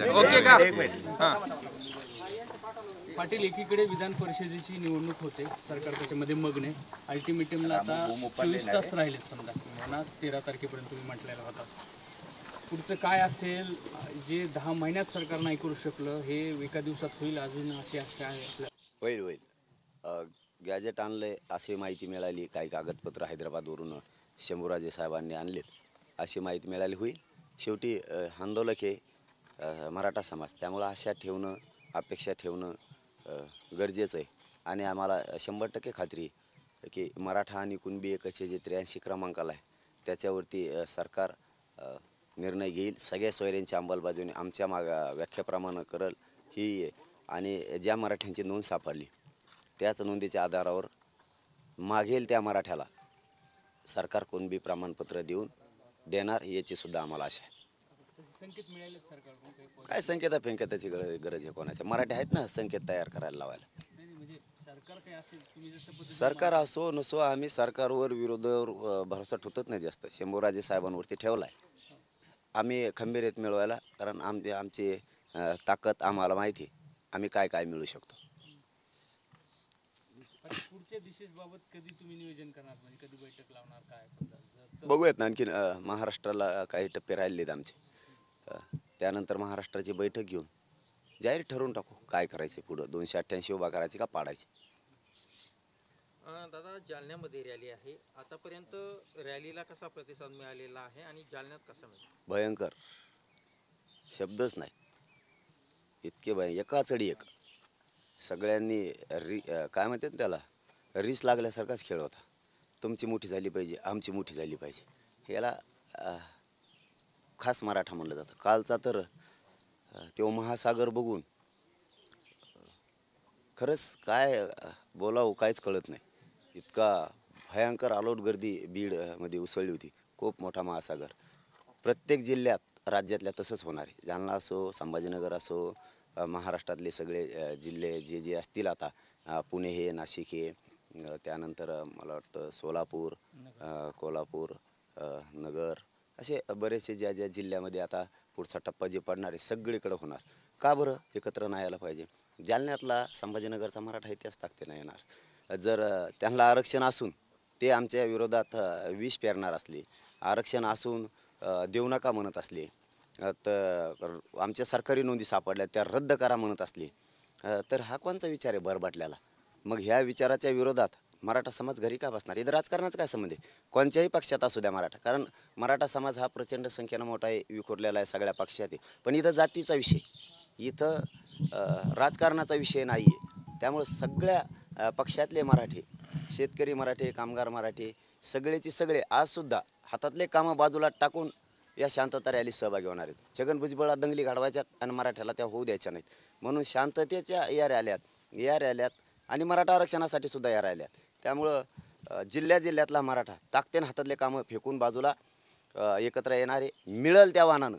Okay का? पाटील एकीकडे विधान परिषदेची निवडणूक होते सरकार त्याच्यामध्ये मग्न आहे. अल्टिमेटमला आता चोवीस तास राहिलेत समजा. म्हणा तेरा तारखेपर्यंत तुम्ही म्हटलेला होता. पुढचं काय असेल जे दहा महिन्यात सरकार नाही करू शकलं हे एका दिवसात होईल अजून अशी आशा आहे आपल्या होईल होईल. गॅजेट आणले अशी माहिती मिळाली. काही कागदपत्र हैदराबादवरून शंभूराजे साहेबांनी आणलेत. अशी माहिती मिळाली होईल. शेवटी आंदोलक हे मराठा समाज. त्यामुळं आशा ठेवणं अपेक्षा ठेवणं गरजेचं आहे. आणि आम्हाला शंभर टक्के खात्री की मराठा आणि कुणबी एकचे जे त्र्याऐंशी क्रमांकाला आहे त्याच्यावरती सरकार निर्णय घेईल. सगळ्या सोयऱ्यांची अंमलबजावणी आमच्या माग व्याख्याप्रमाणे करल ही आणि ज्या मराठ्यांची नोंद सापडली त्याच नोंदीच्या आधारावर मागेल त्या मराठ्याला सरकार कुणबी प्रमाणपत्र देऊन देणार याची सुद्धा आम्हाला आशा आहे. संकेत मिळाले सरकारकडून काही काय संकेता फेंकेताची गरज गरज आहे कोणाच्या? मराठी आहेत ना संकेत तयार करायला लावायला. नाही, नाही, म्हणजे सरकार काय असेल तुम्ही जसं पद्धतीने सरकार असो नसो आम्ही सरकारवर विरोधावर अ, भरोसा ठेवतच नाही जास्त. शंभूराजे साहेबांवरती ठेवला आहे आम्ही खंबीर आहेत मिळवायला कारण आमचे आमची अ, ताकद आम्हाला माहिती आहे. आम्ही काय काय मिळू शकतो. पण पुढच्या दिशेबाबत कधी तुम्ही नियोजन करणार? म्हणजे कधी बैठक लावणार काय समजा? जर बघूयात ना आणखीन अ, महाराष्ट्राला काही टप्पे राहिलेत आमचे. त्यानंतर महाराष्ट्राची बैठक घेऊन जाहीर ठरवून टाकू काय करायचे पुढं. दोनशे अठ्ठ्याऐंशी उभा करायचे का पाडायचे? दादा जालन्यामध्ये रॅली आहे. आतापर्यंत रॅलीला कसा प्रतिसाद मिळालेला आहे आणि जालन्यात कसा मिळाला? भयंकर. शब्दच नाही. इतके भय एका चढी एक. सगळ्यांनी रि अ, काय म्हणतात त्याला? रीस लागल्यासारखाच खेळ होता. तुमची मोठी झाली पाहिजे आमची मोठी झाली पाहिजे. याला अ, खास मराठा म्हणलं जातं. कालचा तर तो महासागर बघून खरंच काय बोलावं काहीच कळत नाही. इतका भयंकर आलोट गर्दी बीडमध्ये उसळली होती. खूप मोठा महासागर. प्रत्येक जिल्ह्यात राज्यातल्या तसंच होणार आहे. जालना असो संभाजीनगर असो महाराष्ट्रातले सगळे जिल्हे जे जे असतील आता पुणे हे नाशिक हे त्यानंतर मला वाटतं सोलापूर कोल्हापूर नगर असे बरेचसे ज्या ज्या जिल्ह्यामध्ये आता पुढचा टप्पा जे पडणार आहे सगळीकडे होणार. का बरं? एकत्र नाही यायला पाहिजे. जालन्यातला संभाजीनगरचा मराठा इतिहास ताकदीनं येणार. जर त्यांना आरक्षण असून ते आमच्या विरोधात विष पेरणार असले आरक्षण असून देऊ नका म्हणत असले तर आमच्या सरकारी नोंदी सापडल्या त्या रद्द करा म्हणत असले तर हा कोणचा विचार आहे बरबाटल्याला? मग ह्या विचाराच्या विरोधात मराठा समाज घरी का बसणार? इथं राजकारणाचा काय संबंध आहे? कोणत्याही पक्षात असू द्या मराठा. कारण मराठा समाज हा प्रचंड संख्येनं मोठा आहे विखुरलेला आहे सगळ्या पक्षात पण इथं जातीचा विषय इथं राजकारणाचा विषय नाही आहे त्यामुळं सगळ्या पक्षातले मराठी शेतकरी मराठी कामगार मराठी सगळेची सगळे आजसुद्धा हातातले कामं बाजूला टाकून या शांतता रॅलीत सहभागी होणार आहेत. छगन भुजबळला दंगली घडवायच्यात आणि मराठ्याला त्या होऊ द्यायच्या नाहीत. म्हणून शांततेच्या या रॅल्यात या रॅल्यात आणि मराठा आरक्षणासाठी सुद्धा या रॅल्यात. त्यामुळं जिल्ह्या जिल्ह्यातला मराठा ताकतेन हातातले कामं फेकून बाजूला एकत्र येणारे मिळल त्या वाहनानं.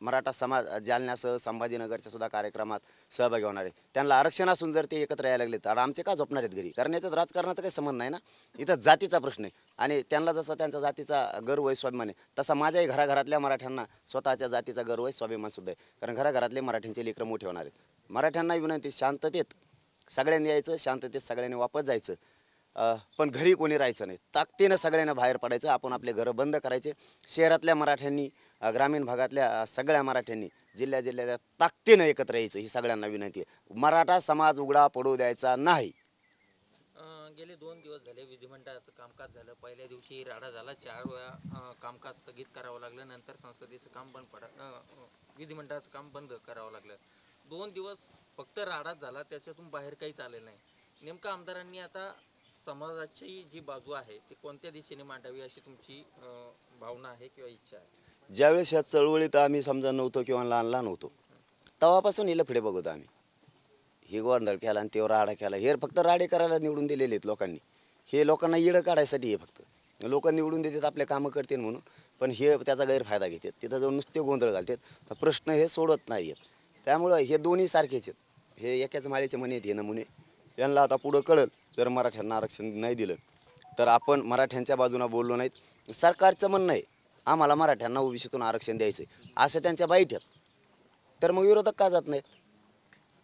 मराठा समाज जालन्यासह संभाजीनगरच्या सुद्धा कार्यक्रमात सहभागी होणार. आहे त्यांना आरक्षण असून जर ते एकत्र यायला लागले तर आमचे का झोपणार आहेत घरी? कारण याच्यात राजकारणाचा काही संबंध नाही ना? इथं जातीचा प्रश्न आहे. आणि त्यांना जसा त्यांचा जातीचा गर्व आहे स्वाभिमान आहे तसा माझ्याही घराघरातल्या मराठ्यांना स्वतःच्या जातीचा गर्व आहे स्वाभिमान सुद्धा आहे. कारण घराघरातले मराठ्यांचे लेकरं मोठे होणार आहेत. मराठ्यांना विनंती शांततेत सगळ्यांनी यायचं शांततेत सगळ्यांनी वापस जायचं. पण घरी कोणी राहायचं नाही. ताकदीनं सगळ्यांना बाहेर पडायचं आपण आपले घरं बंद करायचे. शहरातल्या मराठ्यांनी ग्रामीण भागातल्या सगळ्या मराठ्यांनी जिल्ह्या जिल्ह्याच्या ताकदीनं एकत्र यायचं ही सगळ्यांना विनंती आहे. मराठा समाज उघडा पडू द्यायचा नाही. गेले दोन दिवस झाले विधिमंडळाचं कामकाज झालं. पहिल्या दिवशी राडा झाला. चार वेळा कामकाज स्थगित करावं लागलं. नंतर संसदेचं काम बंद पडा विधिमंडळाचं काम बंद करावं लागलं. दोन दिवस फक्त राडाच झाला. त्याच्यातून बाहेर काहीच आलेलं नाही. नेमकं आमदारांनी आता समाजाची जी बाजू आहे ती कोणत्या दिशेने मांडावी अशी तुमची भावना आहे किंवा इच्छा आहे? ज्यावेळेस या चळवळीत आम्ही समजा नव्हतो किंवा लहान लहान होतो तेव्हापासून हिला पुढे बघतो आम्ही. हे गोंधळ केला आणि तेव्हा राडा केला. हे फक्त राडे करायला निवडून दिलेले आहेत लोकांनी. हे लोकांना येडं काढायसाठी हे फक्त. लोक निवडून देतात आपले कामं करतील म्हणून. पण हे त्याचा गैरफायदा घेतात. तिथं जाऊन नुसते गोंधळ घालतात. प्रश्न हे सोडत नाही आहेत त्यामुळं हे दोन्ही सारखेच आहेत. हे एकाच माळेचे म्हणे आहेत हे नमुने. यांना आता पुढं कळल. जर मराठ्यांना आरक्षण नाही दिलं तर आपण मराठ्यांच्या बाजूनं बोललो नाहीत. सरकारचं म्हणणं आहे आम्हाला मराठ्यांना ओबीसीतून आरक्षण द्यायचं आहे असं त्यांच्या बाईट तर मग विरोधक का जात नाहीत?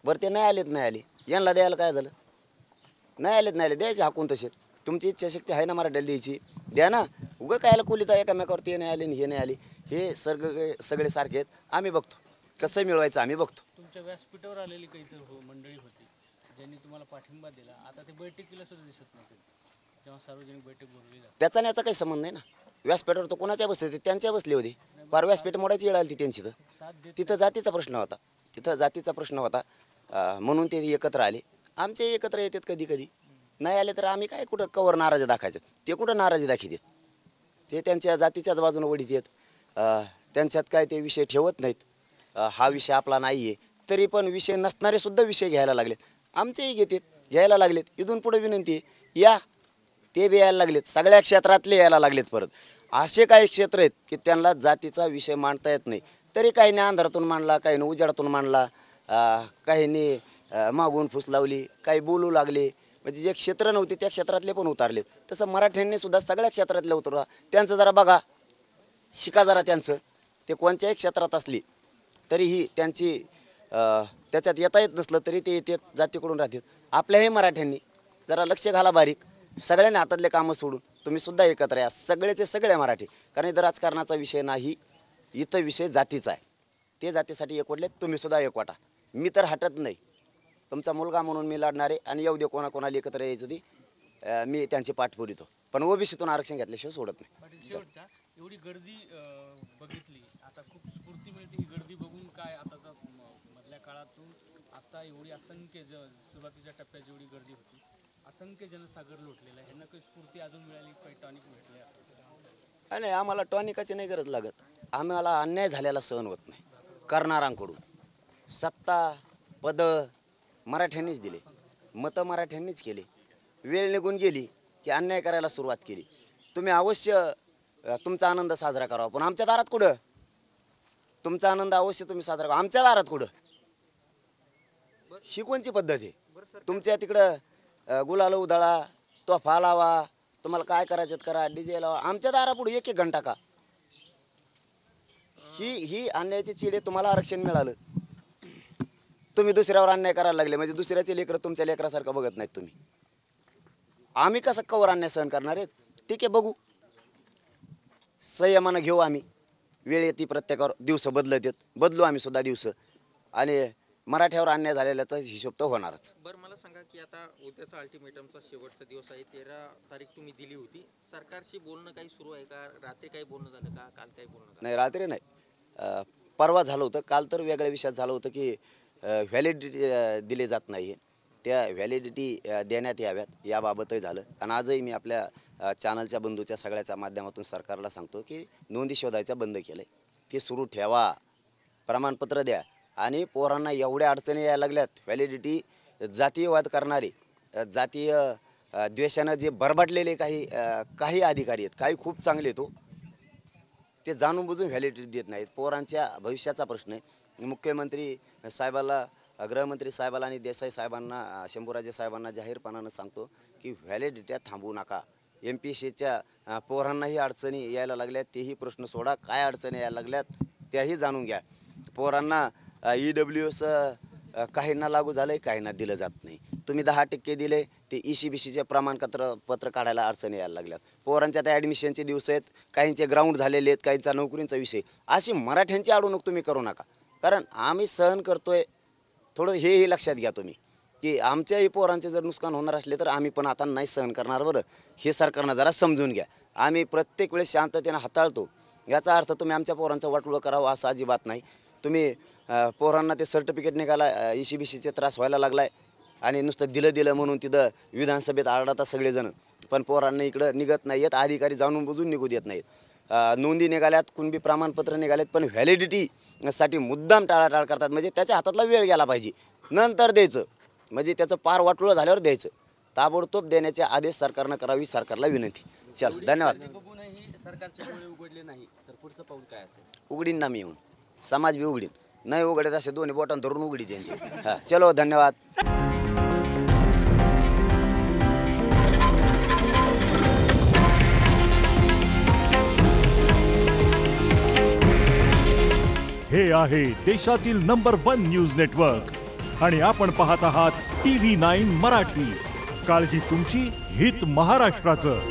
बरं ते नाही आलेत नाही आले. यांना द्यायला काय झालं? नाही आलेत नाही आले द्यायचे हाकून तसेच. तुमची इच्छाशक्ती आहे ना मराठ्याला द्यायची? द्या ना. उगं कायला कुलिता एकामेकावर ते नाही आले आणि हे नाही आले? हे सगळे सगळे सारखे आहेत. आम्ही बघतो. कसं मिळवायचं आम्ही बघतो. तुमच्या व्यासपीठावर आलेली काहीतरी हो, मंडळी होती. ज्यांनी तुम्हाला पाठिंबा दिला आता ते बैठकीला सुद्धा दिसत नव्हते. जेव्हा सार्वजनिक बैठक बोलवली जाते. त्याचा आणि याचा काही संबंध नाही ना. व्यासपीठावर तो कोणाच्या बसले होते त्यांच्या बसले होते. फार व्यासपीठ मोडायची वेळ आली त्यांची तर. देत तिथं जातीचा प्रश्न होता. तिथं जातीचा प्रश्न होता. अं, म्हणून ते एकत्र आले. आमचे एकत्र येतात कधी कधी नाही आले तर आम्ही काय कुठं कवर नाराजी दाखायचं ते कुठं नाराजी दाखवतात ते त्यांच्या जातीच्याच बाजूने वडीत येत अं, त्यांच्यात काय ते विषय ठेवत नाहीत. अं, हा विषय आपला नाही आहे तरी पण विषय नसणारे सुद्धा विषय घ्यायला लागलेत. आमचेही घेतात घ्यायला लागलेत. इथून पुढे विनंती या ते बी यायला लागलेत. सगळ्या क्षेत्रातले यायला लागलेत परत. असे काही क्षेत्र आहेत की त्यांना जातीचा विषय मांडता येत नाही. तरी काहीने अंधारातून मांडला काहीने उजाडातून मांडला काहीने काहींनी मागून फुस लावली काही बोलू लागले. म्हणजे जे क्षेत्र नव्हते त्या क्षेत्रातले पण उतारलेत. तसं मराठ्यांनी सुद्धा सगळ्या क्षेत्रातले उतरला. त्यांचं जरा बघा. शिका जरा त्यांचं. ते कोणत्याही क्षेत्रात असली तरीही त्यांची त्याच्यात येता येत नसलं तरी ते येतात जातीकडून राहतात. आपल्याही मराठ्यांनी जरा लक्ष घाला बारीक. सगळ्यांनी हातातले कामं सोडून तुम्ही सुद्धा एकत्र या. सगळेचे सगळे मराठी. कारण इथं राजकारणाचा विषय नाही. इथं विषय जातीचा आहे. ते जातीसाठी एकवटले तुम्ही सुद्धा एकवटा मी तर हटत नाही. तुमचा मुलगा म्हणून मी लढणारे आणि येऊ दे कोणाकोणाला एकत्र यायचं ती मी त्यांची पाठ पुरितो पण ओबीसीतून आरक्षण घेतल्याशिवाय सोडत नाही. एवढी गर्दी बघितली. आता खूप स्फूर्ती मिळते गर्दी बघून काय आता काळातून आता एवढी असंख्य ज सुरुवातीच्या टप्प्यात जेवढी गर्दी होती असंख्य जनसागर लोटलेला ह्यांना काही स्फूर्ती अजून मिळाली काही टॉनिक भेटले? आणि आम्हाला टॉनिकाची नाही गरज लागत. आम्हाला अन्याय झालेला सहन होत नाही. करणारांकडून सत्ता पद मराठ्यांनीच दिले. मतं मराठ्यांनीच केले. वेळ निघून गेली की अन्याय करायला सुरुवात केली. तुम्ही अवश्य तुमचा आनंद साजरा करावा. पण आमच्या दारात कुठं? तुमचा आनंद अवश्य तुम्ही साजरा करा. आमच्या दारात कुठं? ही कोणची पद्धत आहे? तुमच्या तिकडं गुलाल उधळा तोफा लावा तुम्हाला काय करायचं करा डीजे लावा. आमच्या दारापुढे एक एक घंटा का? ही ही अन्यायाची चिडे तुम्हाला आरक्षण मिळालं. तुम्ही दुसऱ्यावर अन्याय करायला लागले म्हणजे दुसऱ्याचे लेकरं तुमच्या लेकरासारखं बघत नाहीत तुम्ही. आम्ही कसं कवर अन्याय सहन करणार आहेत? ठीक आहे बघू. संयमानं घेऊ आम्ही. वेळ येते प्रत्येकावर दिवस बदलत येत बदलू आम्ही सुद्धा दिवस. आणि मराठ्यावर अन्याय झालेला तर हिशोब तर होणारच. बरं मला सांगा की आता उद्याचा अल्टिमेटमचा शेवटचा दिवस आहे तेरा तारीख तुम्ही दिली होती. सरकारशी बोलणं काही सुरू आहे का? रात्री काही बोलणं झालं का? काल काही बोलणं झालं? नाही रात्री नाही. अं, परवा झालं होतं. काल तर वेगळ्या विषयात झालं होतं की व्हॅलिडिटी दिले जात नाही त्या व्हॅलिडिटी देण्यात याव्यात. याबाबतही झालं. आणि आजही मी आपल्या अं, चॅनलच्या बंधूच्या सगळ्याच्या माध्यमातून सरकारला सांगतो की नोंदी शोधायचं बंद केलं आहे ते सुरू ठेवा. प्रमाणपत्र द्या. आणि पोरांना एवढ्या अडचणी यायला लागल्यात. व्हॅलिडिटी जातीयवाद करणारे जातीय द्वेषानं जे बरबडलेले काही काही अधिकारी आहेत काही खूप चांगले आहेत हो. ते जाणून बुजून व्हॅलिडिटी देत नाहीत. पोरांच्या भविष्याचा प्रश्न आहे. मुख्यमंत्री साहेबाला गृहमंत्री साहेबाला आणि देसाई साहेबांना शंभूराजे साहेबांना जाहीरपणानं सांगतो की व्हॅलिडिट्या थांबवू नका. एम पी सीच्या पोरांनाही अडचणी यायला लागल्यात. तेही प्रश्न सोडा. काय अडचणी यायला लागल्यात त्याही जाणून घ्या. पोरांना ई डब्ल्यू एस काहींना लागू झालं आहे काहींना दिलं जात नाही. तुम्ही दहा टक्के दिले ते ई सी बी सीचे प्रमाणपत्र पत्र काढायला अडचणी यायला लागल्यात. पोरांच्या त्या ॲडमिशनचे दिवस आहेत काहींचे ग्राउंड झालेले आहेत काहींचा नोकरींचा विषय. अशी मराठ्यांची अडवणूक तुम्ही करू नका. कारण आम्ही सहन करतोय थोडं हेही लक्षात घ्या तुम्ही की आमच्याही पोरांचे जर नुकसान होणार असले तर आम्ही पण आता नाही सहन करणार बरं. हे सरकारनं जरा समजून घ्या. आम्ही प्रत्येक वेळेस शांततेनं हाताळतो. याचा अर्थ तुम्ही आमच्या पोरांचं वाटोळं करावं असं अजिबात नाही. तुम्ही पोरांना ते सर्टिफिकेट निघाला ई सी बी सीचे त्रास व्हायला लागला आहे आणि नुसतं दिलं दिलं म्हणून तिथं विधानसभेत आरडतात सगळेजण. पण पोरांना इकडं निघत नाही आहेत अधिकारी जाणून बुजून निघू देत नाहीत. नोंदी निघाल्यात कुणबी प्रमाणपत्र निघालेत पण व्हॅलिडिटीसाठी मुद्दाम टाळाटाळ करतात. म्हणजे त्याच्या हातातला वेळ गेला पाहिजे. नंतर द्यायचं. म्हणजे त्याचं पार वाटोळं झाल्यावर द्यायचं. ताबडतोब देण्याचे आदेश सरकारनं करावी सरकारला विनंती. चल धन्यवाद. उघडले नाही तर पुढचं पाऊल काय असेल? उघडीन ना मी येऊन. समाज बी उघडीन. नाही उघडत असे दोन्ही बोटां धरून उघडी त्यांची. हां चलो धन्यवाद. हे हे आहे देशातील नंबर वन न्यूज नेटवर्क. आणि आपण पाहत आहात टी व्ही नाईन मराठी. काळजी तुमची हित महाराष्ट्राचं.